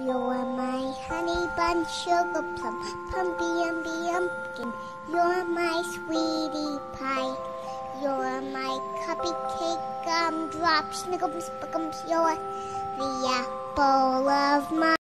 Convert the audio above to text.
You're my honey bun, sugar plum, pumpy umby umpkin. You're my sweetie pie. You're my cupcake gumdrop, snickums, spickums. You're the apple of my